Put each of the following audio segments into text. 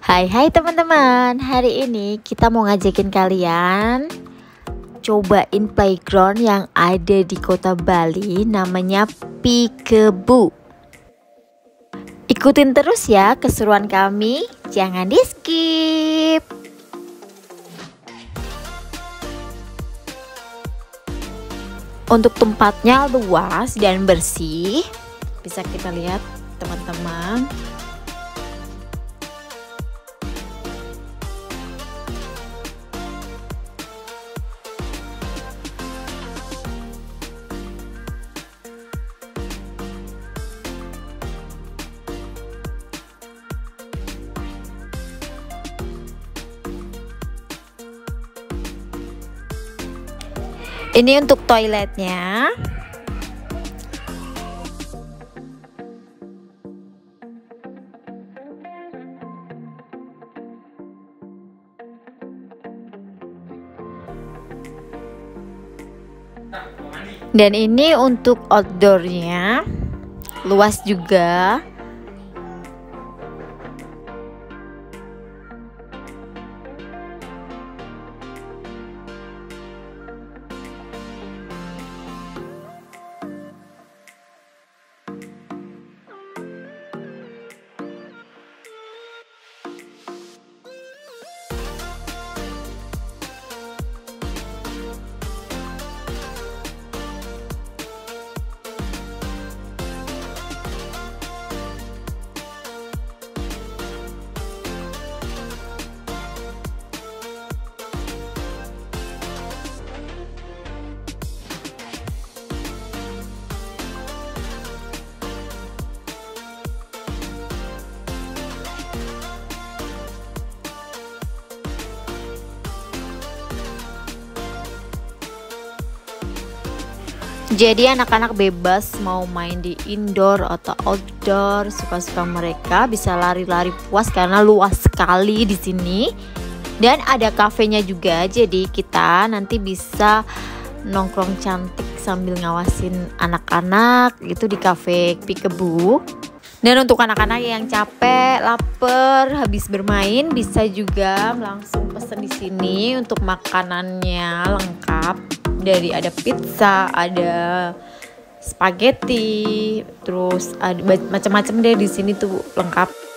Hai hai teman-teman. Hari ini kita mau ngajakin kalian Cobain playground yang ada di kota Bali Namanya Pikebu Ikutin terus ya keseruan kami. Jangan di skip Untuk tempatnya luas dan bersih Bisa kita lihat teman-teman Ini untuk toiletnya. Dan ini untuk outdoornya luas juga. Jadi anak-anak bebas mau main di indoor atau outdoor, suka-suka mereka bisa lari-lari puas karena luas sekali di sini. Dan ada kafenya juga, jadi kita nanti bisa nongkrong cantik sambil ngawasin anak-anak gitu di cafe Pikebu. Dan untuk anak-anak yang capek, lapar, habis bermain bisa juga langsung pesen di sini untuk makanannya lengkap dari ada pizza, ada spaghetti, terus ada macam-macam deh di sini tuh lengkap.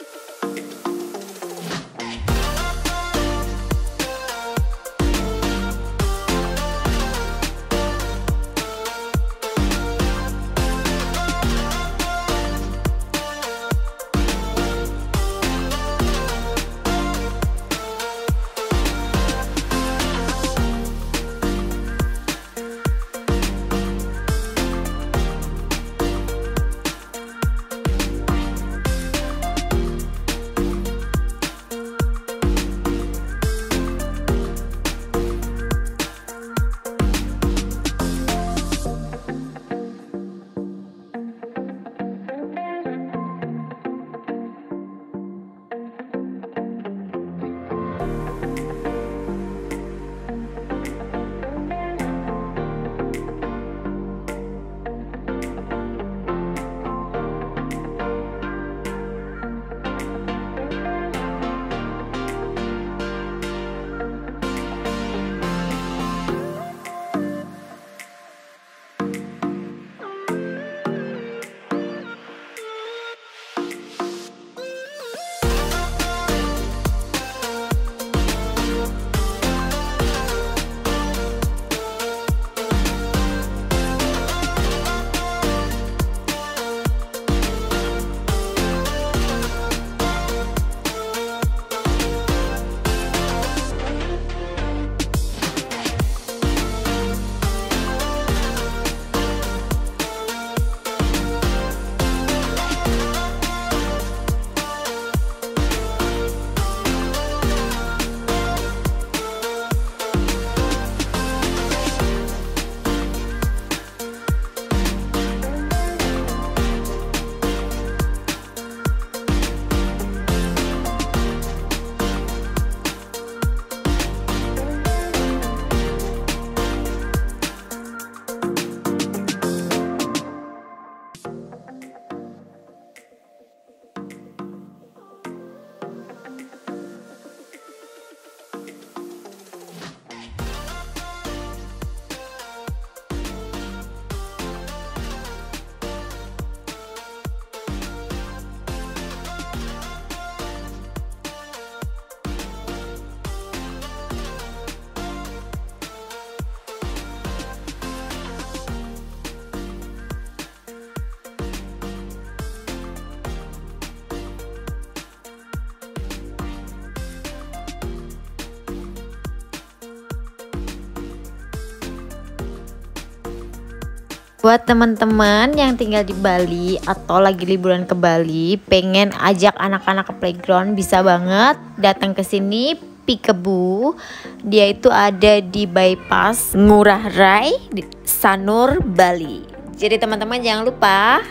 Buat teman-teman yang tinggal di Bali atau lagi liburan ke Bali, pengen ajak anak-anak ke playground bisa banget datang ke sini Pikebu. Dia itu ada di bypass Ngurah Rai di Sanur Bali. Jadi teman-teman jangan lupa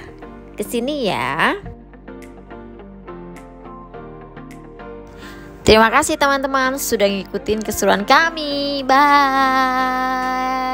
ke sini ya. Terima kasih teman-teman sudah ngikutin keseruan kami. Bye.